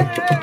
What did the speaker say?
Yeah.